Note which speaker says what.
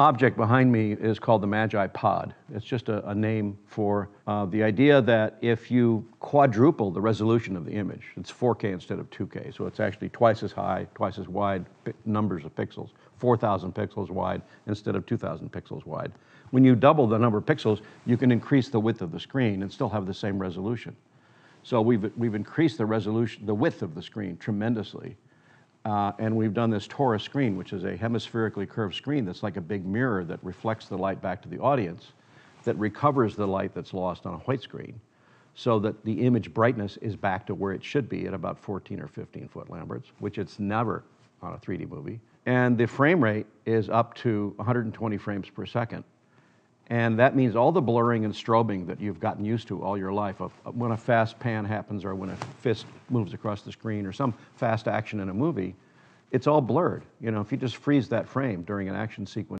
Speaker 1: object behind me is called the Magi Pod. It's just a, a name for uh, the idea that if you quadruple the resolution of the image, it's 4K instead of 2K, so it's actually twice as high, twice as wide numbers of pixels, 4,000 pixels wide instead of 2,000 pixels wide. When you double the number of pixels, you can increase the width of the screen and still have the same resolution. So we've, we've increased the resolution, the width of the screen tremendously. Uh, and we've done this torus screen, which is a hemispherically curved screen that's like a big mirror that reflects the light back to the audience, that recovers the light that's lost on a white screen, so that the image brightness is back to where it should be at about 14 or 15 foot Lamberts, which it's never on a 3D movie. And the frame rate is up to 120 frames per second. And that means all the blurring and strobing that you've gotten used to all your life of when a fast pan happens or when a fist moves across the screen or some fast action in a movie, it's all blurred. You know, if you just freeze that frame during an action sequence,